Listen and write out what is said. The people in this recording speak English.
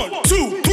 One, two, three.